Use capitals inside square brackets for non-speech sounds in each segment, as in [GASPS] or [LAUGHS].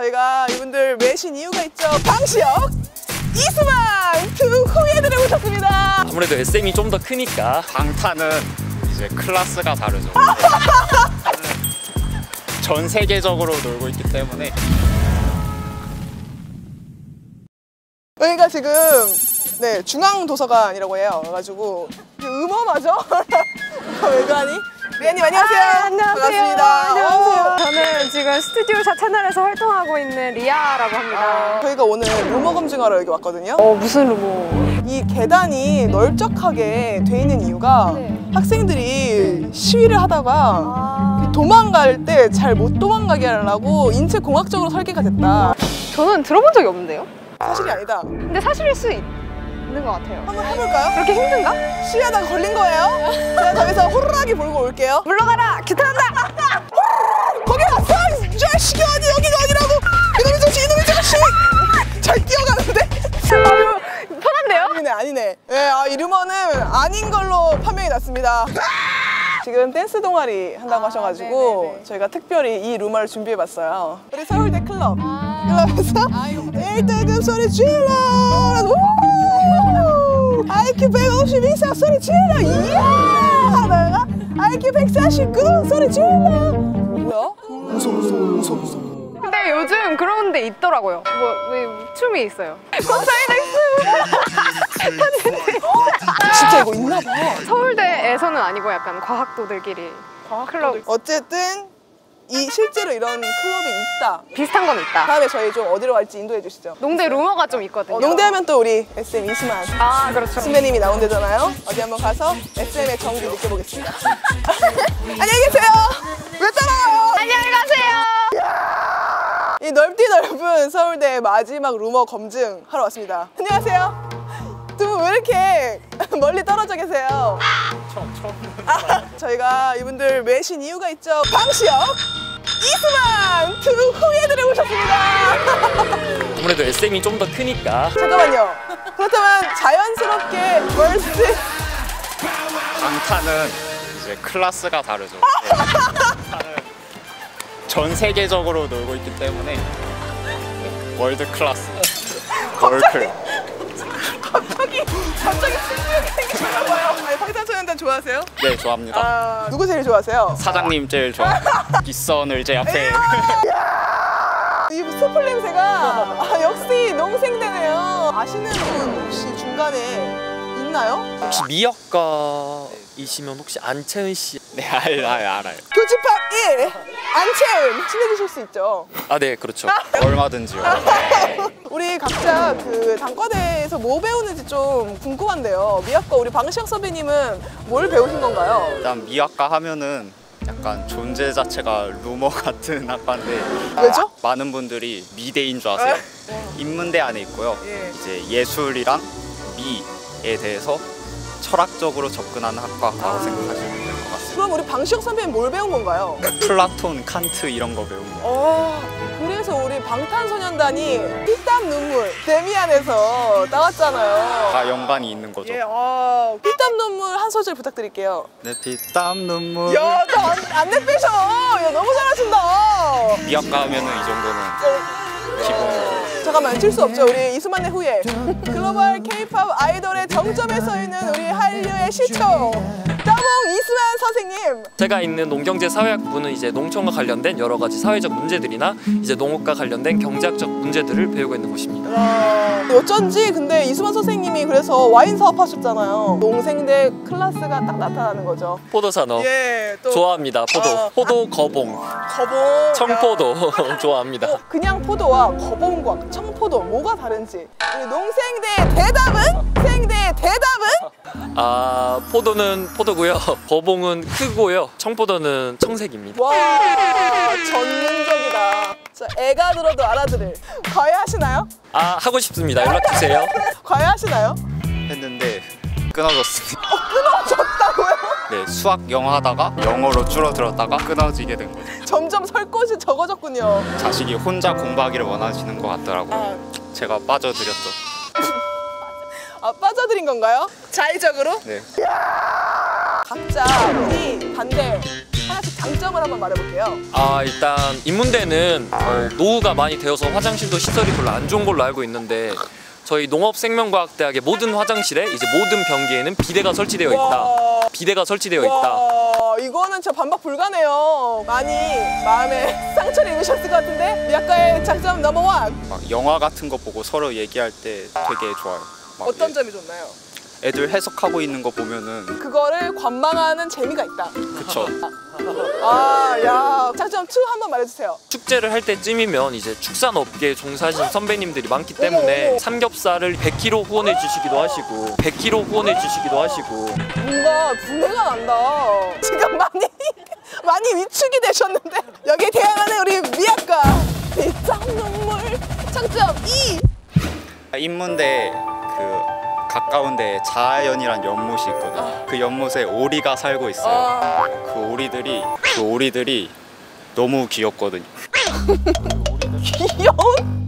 저희가 이분들 모신 이유가 있죠. 방시혁, 이수만 두 후예들을 모셨습니다. 아무래도 SM이 좀 더 크니까 방탄은 이제 클래스가 다르죠. [LAUGHS] 전 세계적으로 놀고 있기 때문에 여기가 지금 네 중앙도서관이라고 해요. 그래가지고? 왜 그러 [LAUGHS] 니? 리아님 안녕하세요. 안녕하세요. 반갑습니다. 안녕하세요. 오. 저는 지금 스튜디오 샤 채널에서 활동하고 있는 리아라고 합니다. 저희가 오늘 루머 검증하러 여기 왔거든요. 어, 무슨 루머? 이 계단이 널쩍하게 돼 있는 이유가 네. 학생들이 시위를 하다가 아, 도망갈 때 잘 못 도망가게 하려고 인체 공학적으로 설계가 됐다. 저는 들어본 적이 없는데요? 사실이 아니다. 근데 사실일 수 있, 는 것 같아요. 한번 해볼까요? 그렇게 힘든가? 시위하다가 걸린 거예요. 제가 저기서 호루라기 몰고 올게요. 물러가라! 규탄한다! 거기 갔어! 이 자식이 아니 여기가 아니라고! 이놈의 자식 이놈의 자식! 잘 뛰어가는데? 아유, 편한데요? 아니네 아니네. 예, 아, 이 루머는 아닌 걸로 판명이 났습니다. 지금 댄스 동아리 한다고 아, 하셔가지고 네네네. 저희가 특별히 이 루머를 준비해봤어요. 우리 서울대 클럽 아. 클럽에서 1등급 소리 질러! 우! IQ 152사 소리 질러! 이야! 하다가 IQ 149 소리 질러! 뭐야? 무서워 무서워 무서워 무서워. 근데 요즘 그런 데 있더라고요. 뭐, 왜 춤이 있어요. 진짜 이거 있나 봐. 서울대에서는 아니고 약간 과학도들끼리 클럽 어쨌든 이 실제로 이런 클럽이 있다. 비슷한 건 있다. 다음에 저희 좀 어디로 갈지 인도해 주시죠. 농대 루머가 좀 있거든요. 어, 농대하면 또 우리 SM 이수만 아, 그렇죠. 선배님이 나온대잖아요. 어디 한번 가서 SM의 정기 느껴보겠습니다. [LAUGHS] 안녕히 계세요. 왜 따라와요? 안녕히 가세요. 이 넓디 넓은 서울대 마지막 루머 검증 하러 왔습니다. 안녕하세요. 두 분 왜 이렇게 [LAUGHS] 멀리 떨어져 계세요? 아, 저희가 이분들 외신 이유가 있죠. 방시혁, 이수만 두 후예들을 모셨습니다. [LAUGHS] 아무래도 SM이 좀 더 크니까 잠깐만요. 그렇다면 자연스럽게 월스 방탄은 이제 클래스가 다르죠. [LAUGHS] 전 세계적으로 놀고 있기 때문에 월드 클래스. 월클. 갑자기 갑자기 승부욕이 봐요. 아니 방탄소년단 좋아하세요? 네, 좋아합니다. 아 누구 제일 좋아하세요? 사장님 제일 좋아. [LAUGHS] 빗선을 제 앞에 이 스플 냄새가 아, 역시 농생대네요. 아시는 분 혹시 중간에 있나요? 혹시 미역과이시면 혹시 안채은 씨? 네, 알아요, 알아요. 교집합 1 안채은 친해지실 수 있죠. 아 네 그렇죠. 얼마든지요. [LAUGHS] 우리 각자 그 단과대에서 뭐 배우는지 좀 궁금한데요. 미학과 우리 방시혁 선배님은 뭘 배우신 건가요? 일단 미학과 하면은 약간 존재 자체가 루머 같은 [LAUGHS] 학과인데 왜죠? 많은 분들이 미대인 줄 아세요. 인문대 안에 있고요. 예. 이제 예술이랑 미에 대해서 철학적으로 접근하는 학과라고 생각하시면 될것 같습니다. 그럼 우리 방시혁 선배님 뭘 배운 건가요? 플라톤, 칸트 이런 거 배운 거. 어, 그래서 우리 방탄소년단이 피땀 눈물 데미안에서 나왔잖아요. 다 연관이 있는 거죠. 예, 어, 피땀 눈물 한 소절 부탁드릴게요. 내 피땀 눈물. 야, 너 안, 안내 빼셔. 야, 너무 잘하신다. 미학과 하면은 이 정도는 기본. 잠깐만, 칠 수 없죠. 우리 이수만의 후예. 글로벌 케이팝 아이돌의 정점에 서 있는 우리 한류의 시초. 따봉 이수만 선생님. 제가 있는 농경제 사회학부는 이제 농촌과 관련된 여러 가지 사회적 문제들이나 이제 농업과 관련된 경제학적 문제들을 배우고 있는 곳입니다. 와, 어쩐지 근데 이수만 선생님이 그래서 와인 사업 하셨잖아요. 농생대 클래스가 딱 나타나는 거죠. 포도 산업 예, 또 좋아합니다. 포도, 어. 포도 거봉, 거봉. 청포도 [LAUGHS] 좋아합니다. 어, 그냥 포도와 거봉과 청포도 뭐가 다른지 우리 농생대 대답은? 생대 대답은? 아 포도는 포도고요. [LAUGHS] 거봉은 크고요. 청포도는 청색입니다. 와 전문적이다 자, 애가 들어도 알아들을 과외하시나요? 아 하고 싶습니다. 연락 주세요. [LAUGHS] 과외하시나요? 했는데 끊어졌습니다. 끊어졌다고요? 네, 수학 영어 하다가 영어로 줄어들었다가 끊어지게 된 거죠. 점점 설 곳이 적어졌군요 자식이 혼자 공부하기를 원하시는 것 같더라고요. 아, 제가 빠져드렸죠. 아 빠져들인 건가요? 자의적으로? 네. 각자 우리 반대 하나씩 장점을 한번 말해볼게요. 아 일단 인문대는 어, 노후가 많이 되어서 화장실도 시설이 별로 안 좋은 걸로 알고 있는데 저희 농업생명과학대학의 모든 화장실에 이제 모든 변기에는 비대가 설치되어 있다. 와. 비대가 설치되어 있다. 와, 이거는 진짜 반박 불가네요. 많이 마음에 [LAUGHS] 상처를 입으셨을 것 같은데 미약과의 장점 넘버원 막 영화 같은 거 보고 서로 얘기할 때 되게 좋아요. 막 어떤 예- 점이 좋나요? 애들 해석하고 있는 거 보면은 그거를 관망하는 재미가 있다. 그쵸. 아, 야. 장점 2 한번 말해주세요. 축제를 할 때쯤이면 이제 축산업계에 종사하신 선배님들이 많기 때문에 어머. 삼겹살을 100kg 후원해 주시기도 하시고 100kg 후원해 주시기도 하시고 뭔가 분해가 난다. 지금 많이 [LAUGHS] 많이 위축이 되셨는데 여기에 대항하는 우리 미약과 이짱 눈물 장점 2 인문대 그 가까운데 자아연이란 연못이 있거든요. 그 연못에 오리가 살고 있어요. 아, 그 오리들이 그 오리들이 너무 귀엽거든요. 귀여운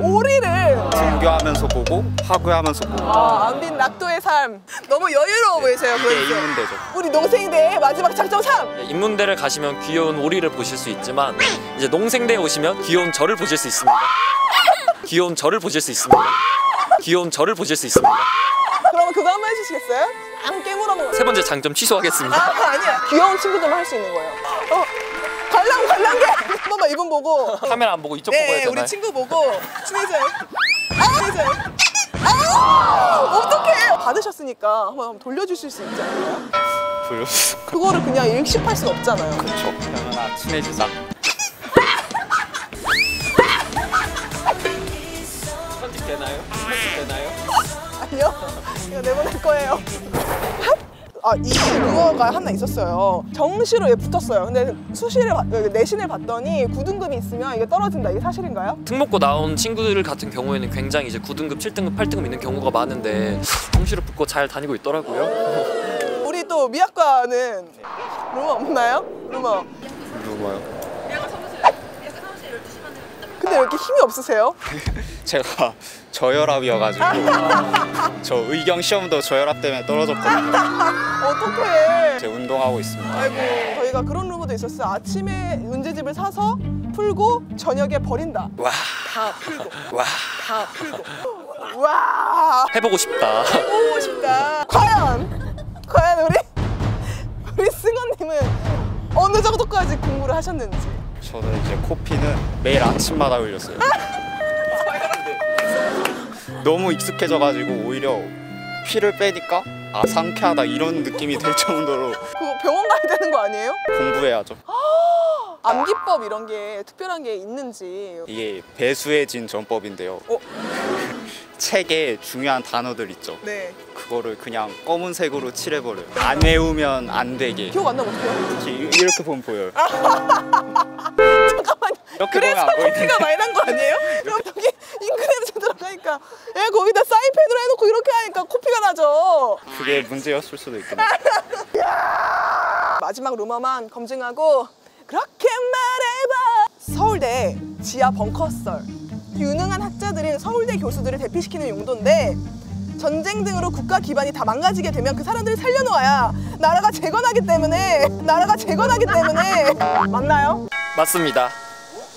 오리를 등교하면서 보고 하교하면서 보고 아, 안빈 낙도의 삶 너무 여유로워 보이세요 이게 보이세요 인문대죠. 우리 농생대의 마지막 장점 3 인문대를 가시면 귀여운 오리를 보실 수 있지만 이제 농생대에 오시면 귀여운 저를 보실 수 있습니다. [LAUGHS] 귀여운 저를 보실 수 있습니다. 귀여운 저를 보실 수 있습니다. 그러면 그거 한번 해주시겠어요? 안 깨물어먹어 세 번째 장점 취소하겠습니다. 아, 아니야 귀여운 친구들만 할 수 있는 거예요 어, 관람 관람객 한 번만 이분 보고 카메라 안 보고 이쪽 보고 네, 했잖아요. 우리 친구 보고 친해져요. 아, 친해져요. 아, 어떡해. 받으셨으니까 한번 한번 돌려주실 수 있지 않나요? 보여주세요. 그거를 그냥 일식할 순 없잖아요. 그쵸. 그러면 친해지자. 이거 내보낼 거예요. [LAUGHS] 아, 이 루어가 하나 있었어요. 정시로 얘 붙었어요. 근데 수시를, 내신을 봤더니 9등급이 있으면 이게 떨어진다. 이게 사실인가요? 특목고 나온 친구들 같은 경우에는 굉장히 이제 9등급, 7등급, 8등급 있는 경우가 많은데 정시를 붙고 잘 다니고 있더라고요. 우리 또 미학과는 루머 없나요? 루머. 누구요? 근데 왜 이렇게 힘이 없으세요? [LAUGHS] 제가 저혈압이어가지고 [LAUGHS] 저 의경 시험도 저혈압 때문에 떨어졌거든요. [LAUGHS] 어떡해. 이제 운동하고 있습니다. 아이고 저희가 그런 루머도 있었어요. 아침에 문제집을 사서 풀고 저녁에 버린다. 와, 다 풀고 와. 다 풀고. 와 해보고 싶다. 보고 싶다. 과연 과연 우리 우리 승원님은 어느 정도까지 공부를 하셨는지. 저는 이제 코피는 매일 아침마다 흘렸어요. [LAUGHS] 너무 익숙해져가지고 오히려 피를 빼니까 아 상쾌하다 이런 느낌이 될 정도로 그거 병원 가야 되는 거 아니에요? 공부해야죠. [GASPS] 암기법 이런 게 특별한 게 있는지. 이게 배수해진 전법인데요. 어? 책에 중요한 단어들 있죠. 네. 그거를 그냥 검은색으로 칠해버려요. 안 외우면 안 되게. 기억 안 나면 어떡해요? 이렇게, 이렇게 보면 보여요. [LAUGHS] 잠깐만. 이렇게 그래서. 커피가 많이 난 거 아니에요? [LAUGHS] 그럼 여기 잉크레드 들어가니까 야 거기다 사인펜으로 해놓고 이렇게 하니까 코피가 나죠. 그게 문제였을 수도 있겠네요. [LAUGHS] 마지막 루머만 검증하고 그렇게 말해봐. 서울대 지하 벙커썰. 유능한 학 자들은 서울대 교수들을 대피시키는 용도인데 전쟁 등으로 국가 기반이 다 망가지게 되면 그 사람들을 살려놓아야 나라가 재건하기 때문에 나라가 재건하기 때문에 [LAUGHS] 맞나요? 맞습니다.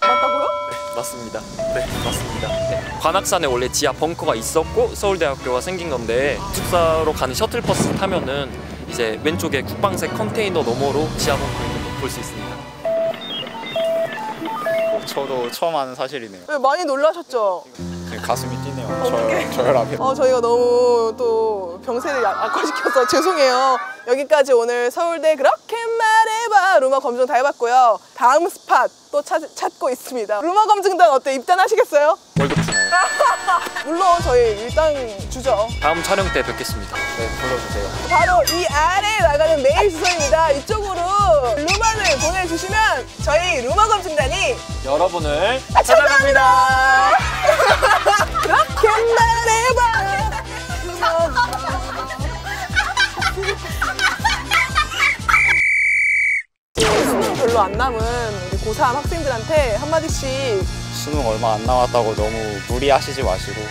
맞다고요? 맞습니다. 네, 맞습니다. 관악산에 원래 지하 벙커가 있었고 서울대학교가 생긴 건데 축사로 가는 셔틀버스 타면은 이제 왼쪽에 국방색 컨테이너 너머로 지하 벙커 있는 거 볼 수 있습니다. [LAUGHS] 저도 처음 아는 사실이네요. 네, 많이 놀라셨죠? 지금 가슴이 뛰네요. 저, 저혈압이. 어, 저희가 너무 또 병세를 약- 악화시켜서 [LAUGHS] 죄송해요. 여기까지 오늘 서울대 그렇게 말 해봐 루머 검증 다 해봤고요. 다음 스팟 또 찾, 찾고 있습니다. 루머 검증단 어때? 입단하시겠어요? 월급 주나요? [LAUGHS] 물론 저희 일단 주죠. 다음 촬영 때 뵙겠습니다. 네, 불러주세요. 바로 이 아래에 나가는 메일 주소입니다. 이쪽으로 루머를 보내주시면 저희 루머 검증단이 여러분을 찾아갑니다. 그렇게 [LAUGHS] 고3 학생들한테 한마디씩 수능 얼마 안 남았다고 너무 무리하시지 마시고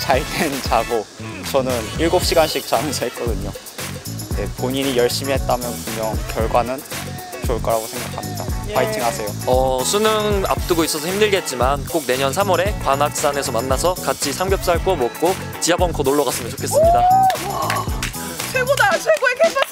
잘 땐 자고 저는 7시간씩 자면서 했거든요. 네, 본인이 열심히 했다면 분명 결과는 좋을 거라고 생각합니다. 예. 파이팅 하세요. 어, 수능 앞두고 있어서 힘들겠지만 꼭 내년 3월에 관악산에서 만나서 같이 삼겹살 구워 먹고 지하 벙커 놀러 갔으면 좋겠습니다. 최고다 최고의 캠퍼스